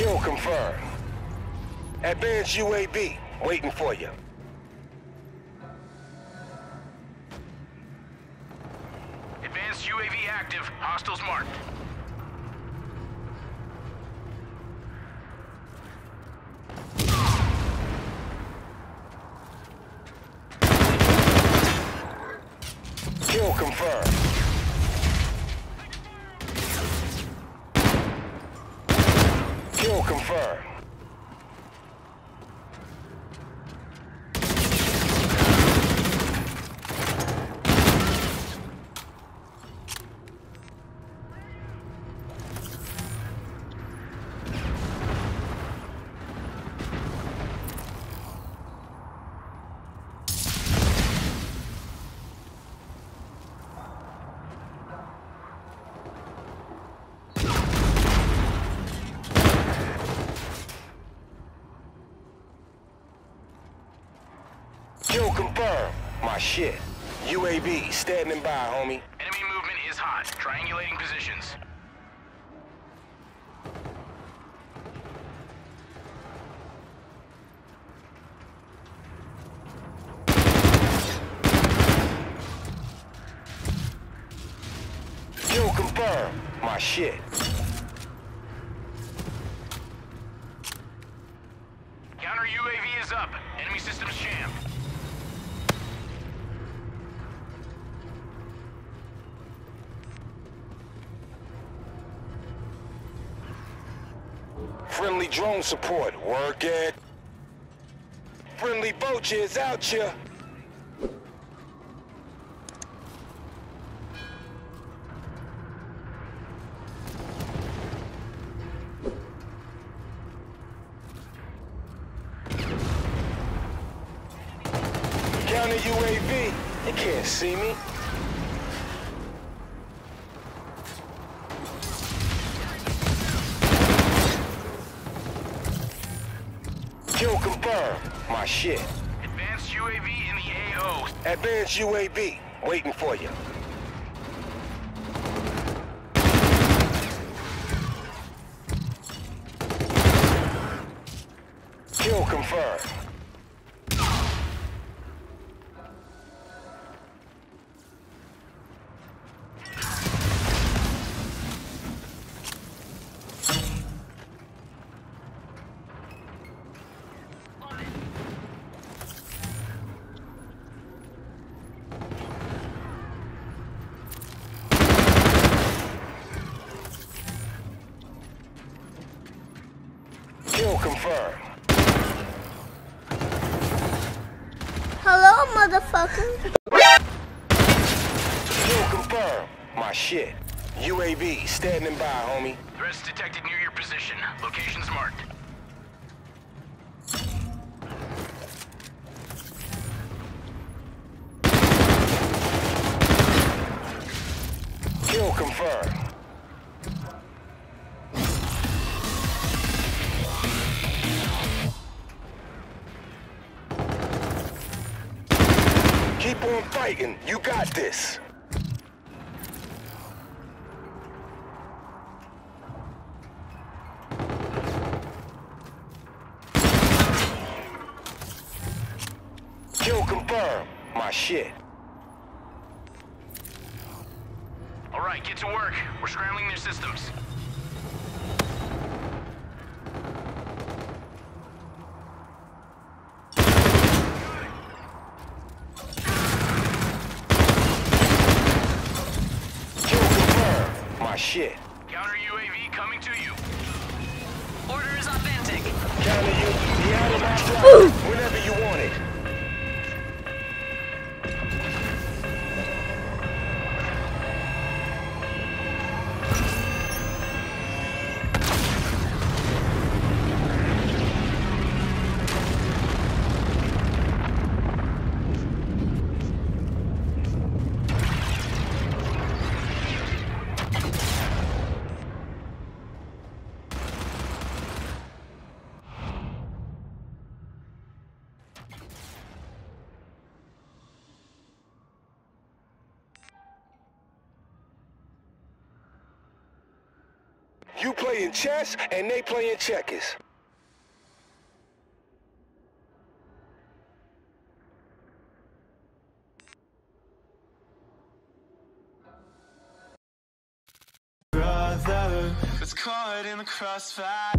Kill confirmed. Advanced UAV, waiting for you. Advanced UAV active. Hostiles marked. Kill confirmed. Kill confirmed. Kill confirmed. My shit. UAV standing by, homie. Enemy movement is hot. Triangulating positions. Kill confirmed. My shit. Counter UAV is up. Enemy systems jammed. Friendly drone support. Work it. Friendly is out here. Counter UAV. You can't see me. Confirmed. My shit. Advanced UAV in the AO. Advanced UAV, waiting for you. Kill confirmed. Confirmed. Hello, motherfucker. Kill confirmed. My shit. UAV standing by, homie. Threats detected near your position. Locations marked. Kill confirmed. Keep on fighting. You got this. Kill confirmed. My shit. All right, get to work. We're scrambling their systems. Kill confirmed. My shit. Counter UAV coming to you. Order is authentic. Counter you. You playing chess and they playing checkers. brother was caught in the crossfire.